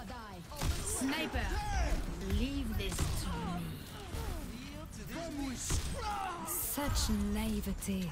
never die. Sniper, leave this to me. Such naivety.